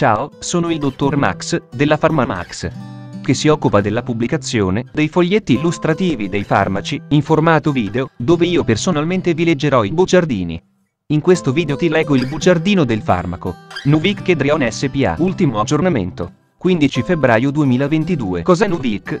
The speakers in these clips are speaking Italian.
Ciao, sono il dottor Max, della PharmaMax, che si occupa della pubblicazione dei foglietti illustrativi dei farmaci, in formato video, dove io personalmente vi leggerò i bugiardini. In questo video ti leggo il bugiardino del farmaco. Nuvic Kedrion SPA, ultimo aggiornamento. 15 febbraio 2022. Cos'è Nuvic?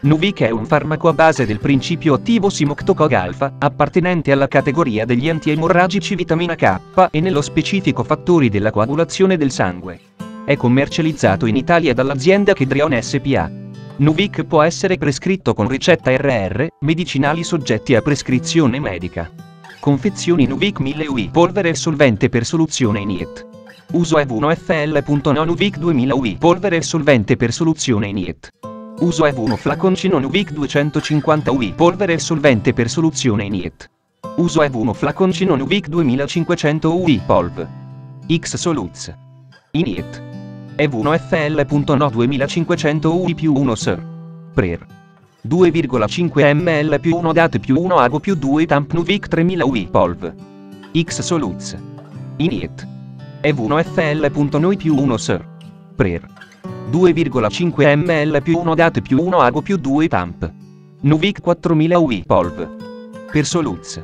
Nuvic è un farmaco a base del principio attivo Simoctocog alfa, appartenente alla categoria degli antiemorragici vitamina K e nello specifico fattori della coagulazione del sangue. È commercializzato in Italia dall'azienda Kedrion SPA. Nuvic può essere prescritto con ricetta RR, medicinali soggetti a prescrizione medica. Confezioni Nuvic 1000 UI polvere e solvente per soluzione in IET. Uso EV1FL.no Nuvic 2000 UI polvere e solvente per soluzione in IET. Uso EV1 flaconcino Nuvic 250 UI polvere e solvente per soluzione in IET. Uso EV1 flaconcino Nuvic 2500 UI polv. X Soluz. In IET. EV1 FL.no 2500 UI più 1 SIR. PRER. 2,5 ml più 1 DAT più 1 AGO più 2 TAMP Nuvic 3000 UI polv. X Soluz. In IET. EV1 FL.noi più 1 SIR. PRER. 2,5 ml più 1 DAT più 1 AGO più 2 TAMP. Nuvic 4000 UI POLV. Per Soluz.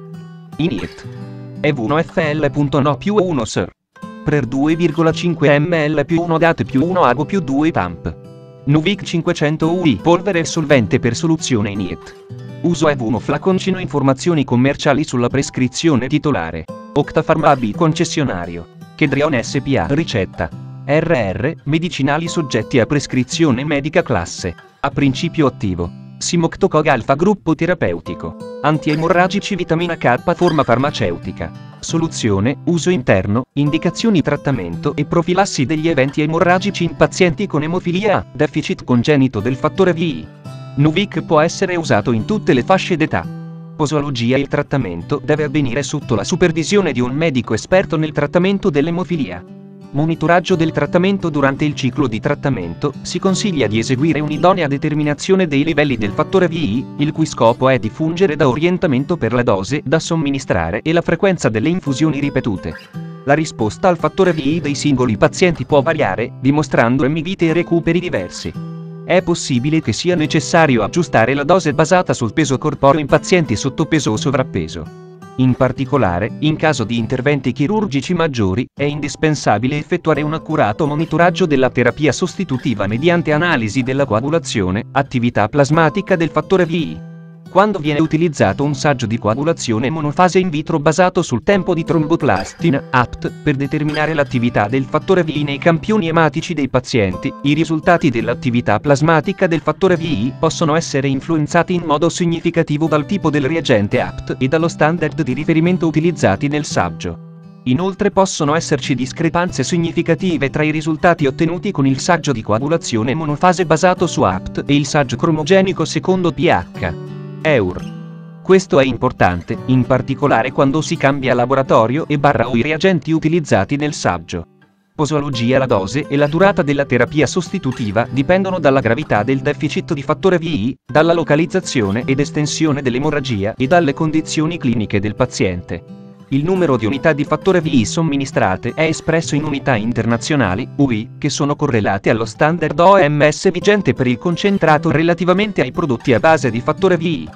Iniet. EV1 FL.no più 1 SIR. Per 2,5 ml più 1 DAT più 1 AGO più 2 TAMP. Nuvic 500 UI polvere e solvente per soluzione Iniet. Uso EV1 flaconcino informazioni commerciali sulla prescrizione titolare. Octafarma AB concessionario. Kedrion SPA ricetta. RR, medicinali soggetti a prescrizione medica classe A principio attivo. Simoctocog alfa gruppo terapeutico. Antiemorragici vitamina K forma farmaceutica. Soluzione, uso interno, indicazioni trattamento e profilassi degli eventi emorragici in pazienti con emofilia A, deficit congenito del fattore VI. Nuvic può essere usato in tutte le fasce d'età. Posologia Il trattamento deve avvenire sotto la supervisione di un medico esperto nel trattamento dell'emofilia. Monitoraggio del trattamento Durante il ciclo di trattamento, si consiglia di eseguire un'idonea determinazione dei livelli del fattore VI, il cui scopo è di fungere da orientamento per la dose da somministrare e la frequenza delle infusioni ripetute. La risposta al fattore VI dei singoli pazienti può variare, dimostrando emivite e recuperi diversi. È possibile che sia necessario aggiustare la dose basata sul peso corporeo in pazienti sottopeso o sovrappeso. In particolare, in caso di interventi chirurgici maggiori, è indispensabile effettuare un accurato monitoraggio della terapia sostitutiva mediante analisi della coagulazione, attività plasmatica del fattore VI. Quando viene utilizzato un saggio di coagulazione monofase in vitro basato sul tempo di tromboplastina, APT, per determinare l'attività del fattore VI nei campioni ematici dei pazienti, i risultati dell'attività plasmatica del fattore VI possono essere influenzati in modo significativo dal tipo del reagente APT e dallo standard di riferimento utilizzati nel saggio. Inoltre possono esserci discrepanze significative tra i risultati ottenuti con il saggio di coagulazione monofase basato su APT e il saggio cromogenico secondo pH. EUR. Questo è importante, in particolare quando si cambia laboratorio e barra o i reagenti utilizzati nel saggio. Posologia La dose e la durata della terapia sostitutiva dipendono dalla gravità del deficit di fattore VI, dalla localizzazione ed estensione dell'emorragia e dalle condizioni cliniche del paziente. Il numero di unità di fattore VI somministrate è espresso in unità internazionali, UI, che sono correlate allo standard OMS vigente per il concentrato relativamente ai prodotti a base di fattore VI.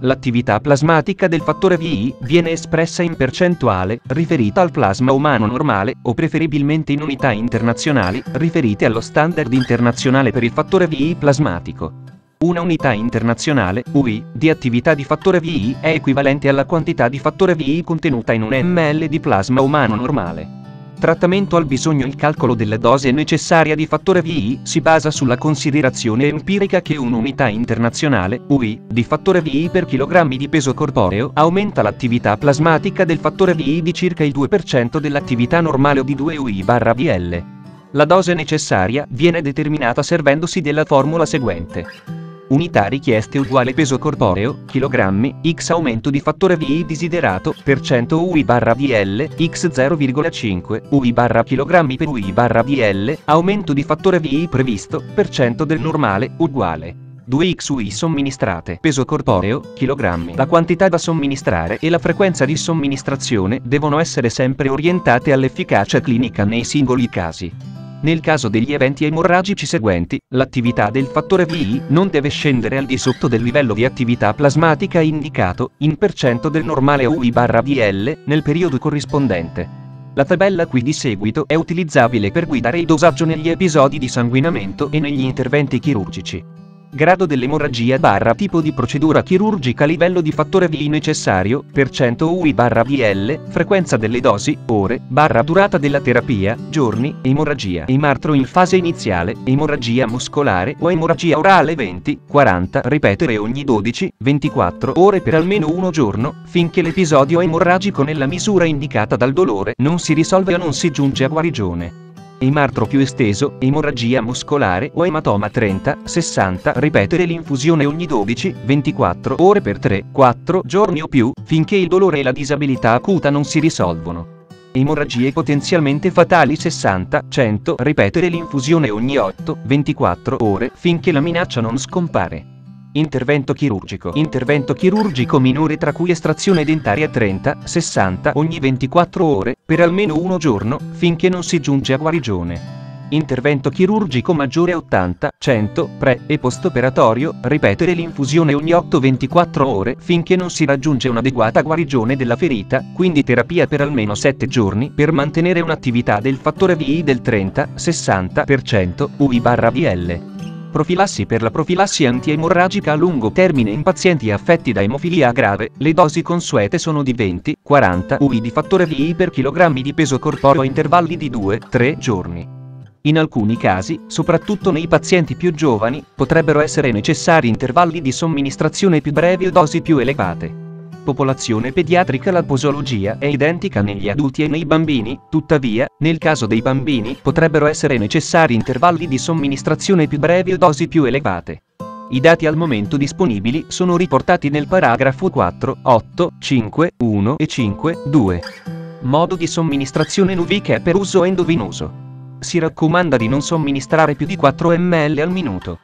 L'attività plasmatica del fattore VI viene espressa in percentuale, riferita al plasma umano normale, o preferibilmente in unità internazionali, riferite allo standard internazionale per il fattore VI plasmatico. Una unità internazionale, UI, di attività di fattore VI è equivalente alla quantità di fattore VI contenuta in un ml di plasma umano normale. Trattamento al bisogno Il calcolo della dose necessaria di fattore VI si basa sulla considerazione empirica che un'unità internazionale, UI, di fattore VI per chilogrammi di peso corporeo aumenta l'attività plasmatica del fattore VI di circa il 2% dell'attività normale o di 2 UI/VL. La dose necessaria viene determinata servendosi della formula seguente. Unità richieste uguale peso corporeo, chilogrammi, x aumento di fattore VI desiderato, per 100 UI barra VL, x 0,5, UI barra chilogrammi per UI barra VL, aumento di fattore VI previsto, per cento del normale, uguale. 2x UI somministrate, peso corporeo, chilogrammi. La quantità da somministrare e la frequenza di somministrazione devono essere sempre orientate all'efficacia clinica nei singoli casi. Nel caso degli eventi emorragici seguenti, l'attività del fattore VI non deve scendere al di sotto del livello di attività plasmatica indicato, in percento del normale UI-VL, nel periodo corrispondente. La tabella qui di seguito è utilizzabile per guidare il dosaggio negli episodi di sanguinamento e negli interventi chirurgici. Grado dell'emorragia barra tipo di procedura chirurgica livello di fattore VI necessario, per 100 UI barra VL, frequenza delle dosi, ore, barra durata della terapia, giorni, emorragia emartro in fase iniziale, emorragia muscolare o emorragia orale 20, 40, ripetere ogni 12, 24 ore per almeno uno giorno, finché l'episodio emorragico nella misura indicata dal dolore non si risolve o non si giunge a guarigione emartro più esteso, emorragia muscolare o ematoma 30, 60, ripetere l'infusione ogni 12, 24 ore per 3, 4 giorni o più, finché il dolore e la disabilità acuta non si risolvono. Emorragie potenzialmente fatali 60, 100, ripetere l'infusione ogni 8, 24 ore, finché la minaccia non scompare. Intervento chirurgico. Intervento chirurgico minore tra cui estrazione dentaria 30, 60 ogni 24 ore, per almeno uno giorno, finché non si giunge a guarigione. Intervento chirurgico maggiore 80, 100, pre e postoperatorio, ripetere l'infusione ogni 8-24 ore finché non si raggiunge un'adeguata guarigione della ferita, quindi terapia per almeno 7 giorni per mantenere un'attività del fattore VI del 30-60% UI-VL. Profilassi per la profilassi antiemorragica a lungo termine in pazienti affetti da emofilia grave, le dosi consuete sono di 20-40 UI di fattore VI per chilogrammi di peso corporeo a intervalli di 2-3 giorni. In alcuni casi, soprattutto nei pazienti più giovani, potrebbero essere necessari intervalli di somministrazione più brevi o dosi più elevate popolazione pediatrica la posologia è identica negli adulti e nei bambini, tuttavia, nel caso dei bambini potrebbero essere necessari intervalli di somministrazione più brevi o dosi più elevate. I dati al momento disponibili sono riportati nel paragrafo 4, 8, 5, 1 e 5, 2. Modo di somministrazione Nuvic per uso endovenoso. Si raccomanda di non somministrare più di 4 ml al minuto.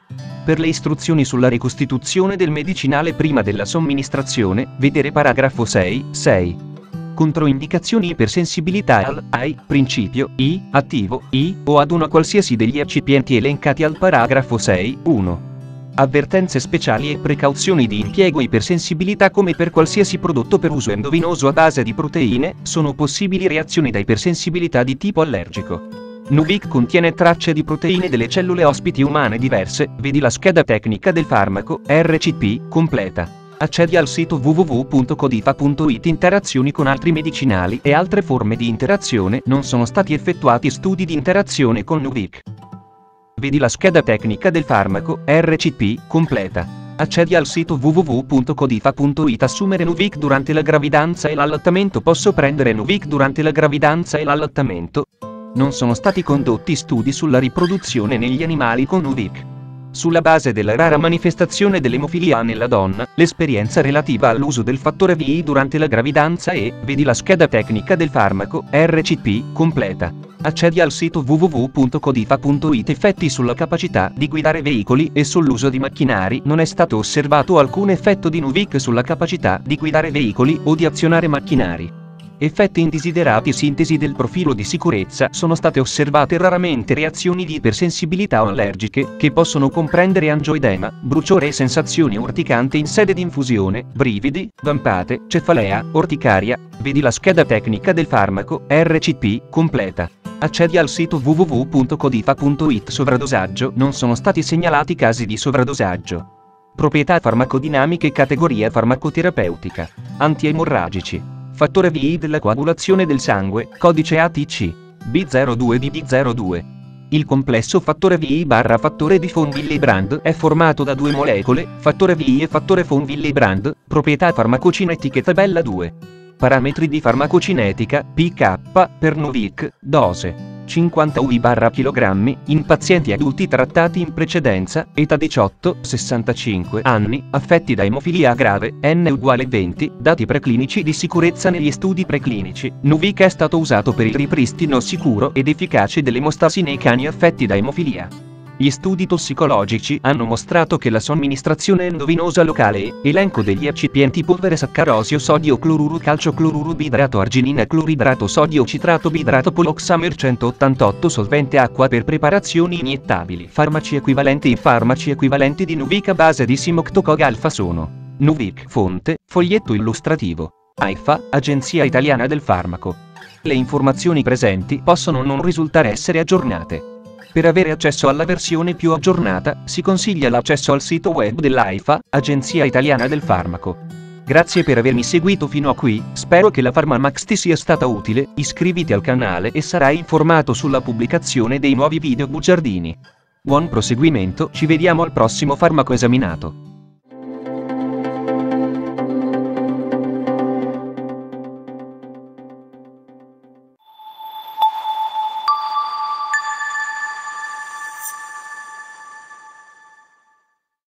Per le istruzioni sulla ricostituzione del medicinale prima della somministrazione, vedere paragrafo 6, 6. Controindicazioni ipersensibilità al AI, principio, I, attivo, I, o ad una qualsiasi degli eccipienti elencati al paragrafo 6, 1. Avvertenze speciali e precauzioni di impiego ipersensibilità come per qualsiasi prodotto per uso endovenoso a base di proteine, sono possibili reazioni da ipersensibilità di tipo allergico. Nuvic contiene tracce di proteine delle cellule ospiti umane diverse, vedi la scheda tecnica del farmaco, RCP, completa. Accedi al sito www.codifa.it Interazioni con altri medicinali e altre forme di interazione non sono stati effettuati studi di interazione con Nuvic. Vedi la scheda tecnica del farmaco, RCP, completa. Accedi al sito www.codifa.it Assumere Nuvic durante la gravidanza e l'allattamento Posso prendere Nuvic durante la gravidanza e l'allattamento? Non sono stati condotti studi sulla riproduzione negli animali con UVIC. Sulla base della rara manifestazione dell'emofilia nella donna, l'esperienza relativa all'uso del fattore VI durante la gravidanza e, vedi la scheda tecnica del farmaco, RCP, completa. Accedi al sito www.codifa.it Effetti sulla capacità di guidare veicoli e sull'uso di macchinari Non è stato osservato alcun effetto di Nuvic sulla capacità di guidare veicoli o di azionare macchinari. Effetti indesiderati Sintesi del profilo di sicurezza Sono state osservate raramente reazioni di ipersensibilità o allergiche, che possono comprendere angioedema, bruciore e sensazioni urticanti in sede di infusione, brividi, vampate, cefalea, orticaria. Vedi la scheda tecnica del farmaco, RCP, completa. Accedi al sito www.codifa.it Sovradosaggio Non sono stati segnalati casi di sovradosaggio. Proprietà farmacodinamiche Categoria farmacoterapeutica. Antiemorragici. Fattore VI della coagulazione del sangue, codice ATC. B02BD02. Il complesso fattore VI barra fattore di von Willebrand è formato da due molecole, fattore VI e fattore von Willebrand, proprietà farmacocinetiche tabella 2. Parametri di farmacocinetica, pK, per Novic, dose. 50 UI/kg, in pazienti adulti trattati in precedenza, età 18-65 anni, affetti da emofilia grave, N uguale 20, dati preclinici di sicurezza negli studi preclinici. Nuvic è stato usato per il ripristino sicuro ed efficace dell'emostasi nei cani affetti da emofilia. Gli studi tossicologici hanno mostrato che la somministrazione endovenosa locale, elenco degli eccipienti polvere saccarosio sodio cloruro calcio cloruro bidrato arginina cloridrato sodio citrato bidrato poloxamer 188 solvente acqua per preparazioni iniettabili. Farmaci equivalenti I farmaci equivalenti di Nuvic a base di Simoctocog alfa sono Nuvic, fonte, foglietto illustrativo. AIFA, Agenzia Italiana del Farmaco. Le informazioni presenti possono non risultare essere aggiornate. Per avere accesso alla versione più aggiornata, si consiglia l'accesso al sito web dell'AIFA, Agenzia Italiana del Farmaco. Grazie per avermi seguito fino a qui, spero che la PharmaMax ti sia stata utile, iscriviti al canale e sarai informato sulla pubblicazione dei nuovi video bugiardini. Buon proseguimento, ci vediamo al prossimo farmaco esaminato.